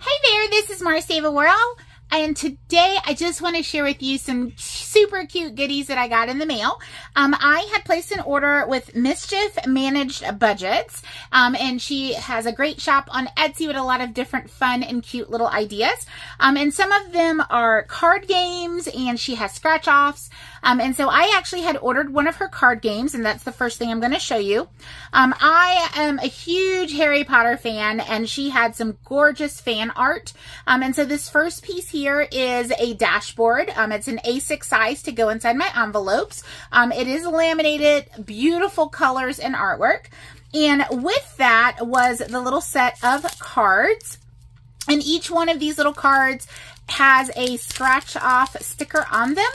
Hey there, this is Marciava Warrell. And today I just want to share with you some super cute goodies that I got in the mail. Um, I had placed an order with Mischief Managed Budgets. Um, and she has a great shop on Etsy with a lot of different fun and cute little ideas. Um, and some of them are card games and she has scratch offs. Um, and so I actually had ordered one of her card games and that's the first thing I'm going to show you. Um, I am a huge Harry Potter fan and she had some gorgeous fan art. Um, and so this first piece here is a dashboard. Um, it's an A6 size to go inside my envelopes. Um, it is laminated, beautiful colors and artwork. And with that was the little set of cards. And each one of these little cards has a scratch off sticker on them.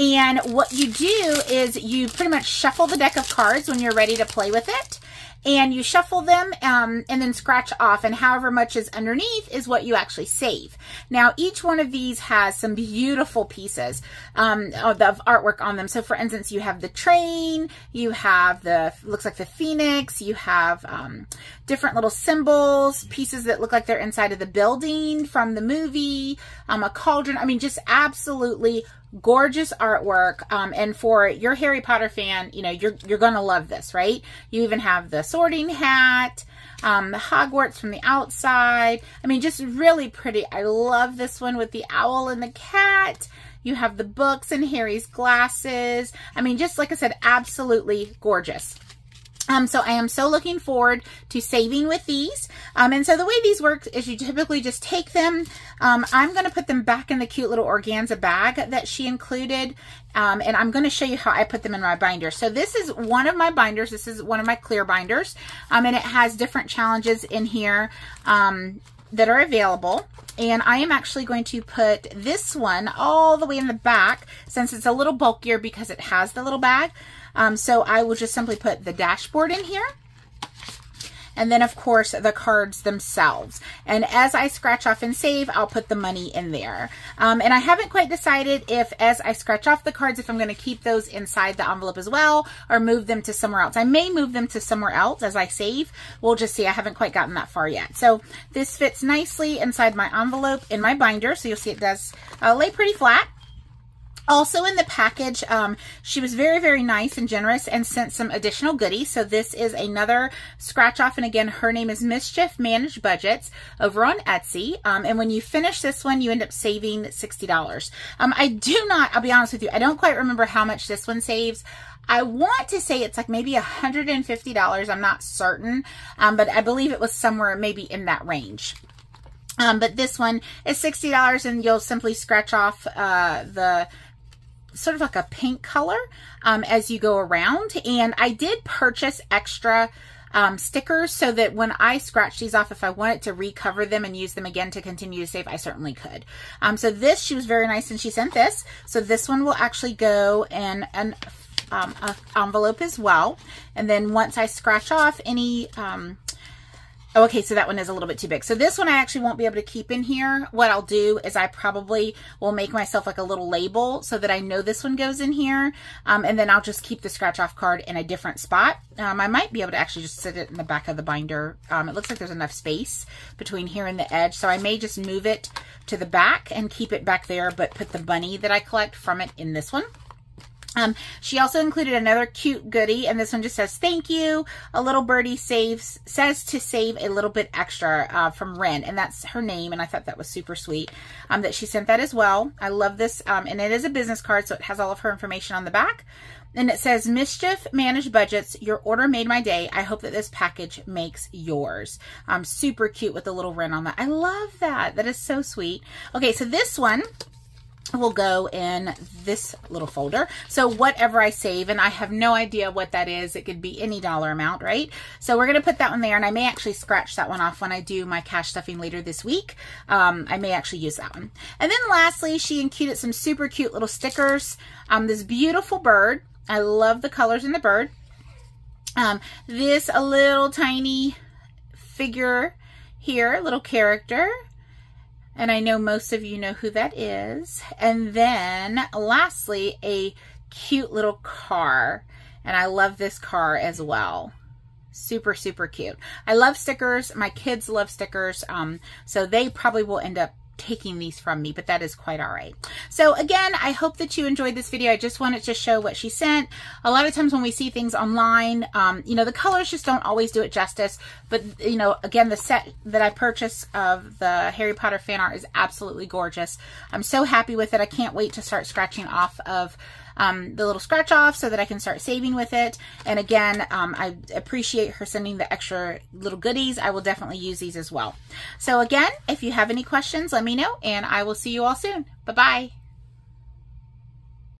And what you do is you pretty much shuffle the deck of cards when you're ready to play with it and you shuffle them um, and then scratch off and however much is underneath is what you actually save. Now each one of these has some beautiful pieces um, of artwork on them. So for instance, you have the train, you have the, looks like the phoenix, you have um, different little symbols, pieces that look like they're inside of the building from the movie, um, a cauldron. I mean, just absolutely gorgeous artwork. Um, and for your Harry Potter fan, you know, you're, you're going to love this, right? You even have the sorting hat, um, the Hogwarts from the outside. I mean, just really pretty. I love this one with the owl and the cat. You have the books and Harry's glasses. I mean, just like I said, absolutely gorgeous. Um, so I am so looking forward to saving with these. Um, and so the way these work is you typically just take them. Um, I'm going to put them back in the cute little organza bag that she included. Um, and I'm going to show you how I put them in my binder. So this is one of my binders. This is one of my clear binders. Um, and it has different challenges in here um, that are available. And I am actually going to put this one all the way in the back since it's a little bulkier because it has the little bag. Um, so I will just simply put the dashboard in here. And then, of course, the cards themselves. And as I scratch off and save, I'll put the money in there. Um, and I haven't quite decided if, as I scratch off the cards, if I'm going to keep those inside the envelope as well or move them to somewhere else. I may move them to somewhere else as I save. We'll just see. I haven't quite gotten that far yet. So this fits nicely inside my envelope in my binder. So you'll see it does uh, lay pretty flat. Also in the package, um, she was very, very nice and generous and sent some additional goodies. So this is another scratch off. And again, her name is Mischief Managed Budgets over on Etsy. Um, and when you finish this one, you end up saving $60. Um, I do not, I'll be honest with you, I don't quite remember how much this one saves. I want to say it's like maybe $150. I'm not certain, um, but I believe it was somewhere maybe in that range. Um, but this one is $60 and you'll simply scratch off uh, the sort of like a pink color um, as you go around. And I did purchase extra um, stickers so that when I scratch these off, if I wanted to recover them and use them again to continue to save, I certainly could. Um, so this, she was very nice and she sent this. So this one will actually go in an um, envelope as well. And then once I scratch off any um, Okay, so that one is a little bit too big. So this one I actually won't be able to keep in here. What I'll do is I probably will make myself like a little label so that I know this one goes in here. Um, and then I'll just keep the scratch off card in a different spot. Um, I might be able to actually just sit it in the back of the binder. Um, it looks like there's enough space between here and the edge. So I may just move it to the back and keep it back there, but put the bunny that I collect from it in this one. Um, she also included another cute goodie, and this one just says, thank you. A little birdie saves, says to save a little bit extra uh, from Ren, and that's her name, and I thought that was super sweet um, that she sent that as well. I love this, um, and it is a business card, so it has all of her information on the back. And it says, Mischief Managed Budgets, your order made my day. I hope that this package makes yours. Um, super cute with the little Ren on that. I love that. That is so sweet. Okay, so this one will go in this little folder. So whatever I save, and I have no idea what that is. It could be any dollar amount, right? So we're going to put that one there, and I may actually scratch that one off when I do my cash stuffing later this week. Um, I may actually use that one. And then lastly, she included some super cute little stickers. Um, this beautiful bird. I love the colors in the bird. Um, this a little tiny figure here, little character. And I know most of you know who that is. And then lastly, a cute little car. And I love this car as well. super super cute i love stickers my kids love stickers um so they probably will end up taking these from me, but that is quite all right. So again, I hope that you enjoyed this video. I just wanted to show what she sent. A lot of times when we see things online, um, you know, the colors just don't always do it justice. But, you know, again, the set that I purchased of the Harry Potter fan art is absolutely gorgeous. I'm so happy with it. I can't wait to start scratching off of um, the little scratch off so that I can start saving with it. And again, um, I appreciate her sending the extra little goodies. I will definitely use these as well. So again, if you have any questions, let me know and I will see you all soon. Bye-bye.